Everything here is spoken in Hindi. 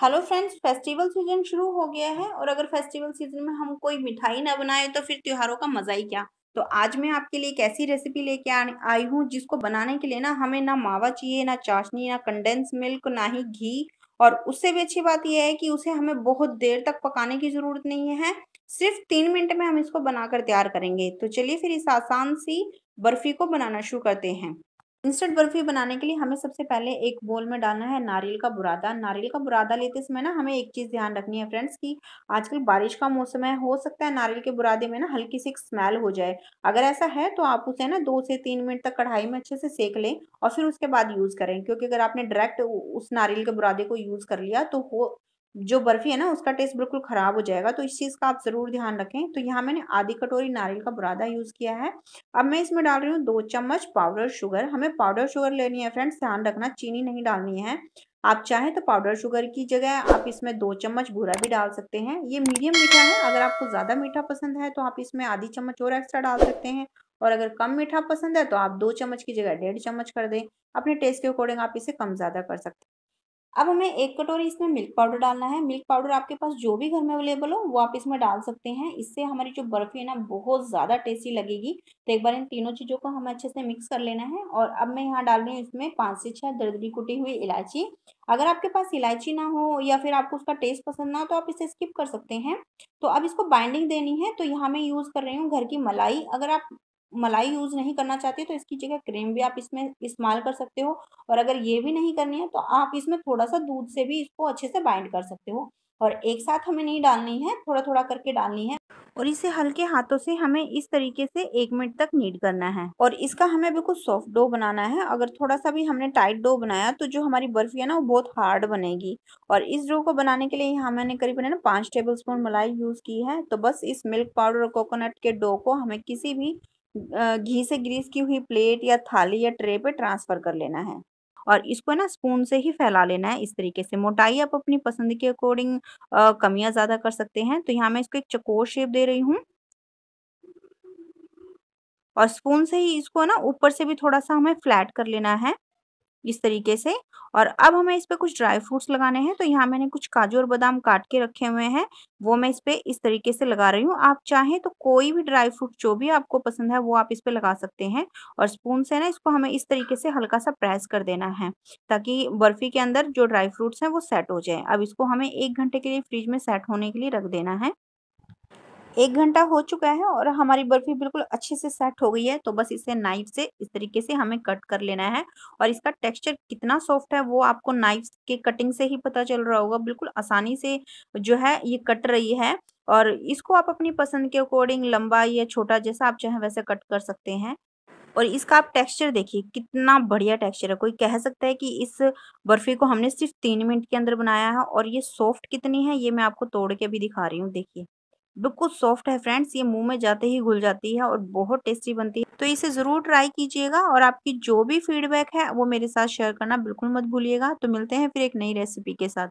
हेलो फ्रेंड्स, फेस्टिवल सीज़न शुरू हो गया है और अगर फेस्टिवल सीज़न में हम कोई मिठाई ना बनाए तो फिर त्योहारों का मज़ा ही क्या? तो आज मैं आपके लिए एक ऐसी रेसिपी लेके आई हूँ जिसको बनाने के लिए ना हमें ना मावा चाहिए, ना चाशनी, ना कंडेंस मिल्क ना ही घी और उससे भी अच्छी बात यह है कि उसे हमें बहुत देर तक पकाने की ज़रूरत नहीं है। सिर्फ़ तीन मिनट में हम इसको बनाकर तैयार करेंगे। तो चलिए फिर इस आसान सी बर्फ़ी को बनाना शुरू करते हैं। इंस्टेंट बर्फ़ी बनाने के लिए हमें सबसे पहले एक बोल में डालना है नारियल का बुरादा। नारियल का बुरादा लेते समय ना हमें एक चीज़ ध्यान रखनी है फ्रेंड्स कि आजकल बारिश का मौसम है, हो सकता है नारियल के बुरादे में ना हल्की सी स्मेल हो जाए। अगर ऐसा है तो आप उसे ना दो से तीन मिनट तक कढ़ाई में अच्छे से सेक लें और फिर उसके बाद यूज़ करें। क्योंकि अगर आपने डायरेक्ट उस नारियल के बुरादे को यूज़ कर लिया तो हो जो बर्फ़ी है ना, उसका टेस्ट बिल्कुल ख़राब हो जाएगा। तो इस चीज़ का आप ज़रूर ध्यान रखें। तो यहाँ मैंने आधी कटोरी नारियल का बुरादा यूज़ किया है। अब मैं इसमें डाल रही हूँ दो चम्मच पाउडर शुगर हमें पाउडर शुगर लेनी है फ्रेंड्स ध्यान रखना, चीनी नहीं डालनी है। आप चाहें तो पाउडर शुगर की जगह आप इसमें दो चम्मच भूरा भी डाल सकते हैं। ये मीडियम मीठा है, अगर आपको ज़्यादा मीठा पसंद है तो आप इसमें आधी चम्मच और एक्स्ट्रा डाल सकते हैं। और अगर कम मीठा पसंद है तो आप दो चम्मच की जगह डेढ़ चम्मच कर दें। अपने टेस्ट के अकॉर्डिंग आप इसे कम ज़्यादा कर सकते हैं। अब हमें एक कटोरी इसमें मिल्क पाउडर डालना है। मिल्क पाउडर आपके पास जो भी घर में अवेलेबल हो, वो आप इसमें डाल सकते हैं। इससे हमारी जो बर्फ़ी है ना, बहुत ज़्यादा टेस्टी लगेगी। तो एक बार इन तीनों चीज़ों को हमें अच्छे से मिक्स कर लेना है और अब मैं यहाँ डाल रही हूँ इसमें पाँच से छः दरदरी कुटी हुई इलायची। अगर आपके पास इलायची ना हो या फिर आपको उसका टेस्ट पसंद ना हो तो आप इसे स्किप कर सकते हैं। तो अब इसको बाइंडिंग देनी है। तो यहाँ मैं यूज़ कर रही हूँ घर की मलाई। अगर आप मलाई यूज़ नहीं करना चाहते तो इसकी जगह क्रीम भी आप इसमें इस्तेमाल कर सकते हो। और अगर ये भी नहीं करनी है तो आप इसमें थोड़ा सा दूध से भी इसको अच्छे से बाइंड कर सकते हो। और एक साथ हमें नहीं डालनी है थोड़ा थोड़ा करके डालनी है। और इसे हल्के हाथों से हमें इस तरीके से एक मिनट तक नीड करना है। और इसका हमें बिल्कुल सॉफ्ट डो बनाना है। अगर थोड़ा सा भी हमने टाइट डो बनाया तो जो हमारी बर्फ़ी है ना, वो बहुत हार्ड बनेगी। और इस डो को बनाने के लिए यहाँ मैंने करीबन ना, पाँच टेबल स्पून मलाई यूज़ की है। तो बस इस मिल्क पाउडर और कोकोनट के डो को हमें किसी भी घी से ग्रीस की हुई प्लेट या थाली या ट्रे पे ट्रांसफ़र कर लेना है। और इसको ना स्पून से ही फैला लेना है इस तरीके से। मोटाई आप अपनी पसंद के अकॉर्डिंग कमियाँ ज़्यादा कर सकते हैं। तो यहाँ मैं इसको एक चकोर शेप दे रही हूँ। और स्पून से ही इसको ना ऊपर से भी थोड़ा सा हमें फ्लैट कर लेना है। इस तरीके से। और अब हमें इस पे कुछ ड्राई फ्रूट्स लगाने हैं तो यहाँ मैंने कुछ काजू और बादाम काट के रखे हुए हैं, वो मैं इस पे इस तरीके से लगा रही हूँ। आप चाहें तो कोई भी ड्राई फ्रूट जो भी आपको पसंद है, वो आप इस पे लगा सकते हैं और स्पून से ना इसको हमें इस तरीके से हल्का सा प्रेस कर देना है, ताकि बर्फ़ी के अंदर जो ड्राई फ्रूट्स हैं वो सेट हो जाए। अब इसको हमें एक घंटे के लिए फ्रिज में सेट होने के लिए रख देना है। एक घंटा हो चुका है और हमारी बर्फ़ी बिल्कुल अच्छे से सेट हो गई है तो बस इसे नाइफ से, इस तरीके से हमें कट कर लेना है और इसका टेक्सचर कितना सॉफ्ट है वो आपको नाइफ के कटिंग से ही पता चल रहा होगा। बिल्कुल आसानी से जो है ये कट रही है और इसको आप अपनी पसंद के अकॉर्डिंग लंबा या छोटा जैसा आप चाहें वैसे कट कर सकते हैं। और इसका आप टेक्सचर देखिए, कितना बढ़िया टेक्सचर है। कोई कह सकता है कि इस बर्फ़ी को हमने सिर्फ़ तीन मिनट के अंदर बनाया है और ये सॉफ्ट कितनी है, ये मैं आपको तोड़ के भी दिखा रही हूँ, देखिए। बिल्कुल सॉफ्ट है फ्रेंड्स, ये मुँह में जाते ही घुल जाती है और बहुत टेस्टी बनती है। तो इसे ज़रूर ट्राई कीजिएगा और आपकी जो भी फीडबैक है, वो मेरे साथ शेयर करना बिल्कुल मत भूलिएगा। तो मिलते हैं फिर एक नई रेसिपी के साथ।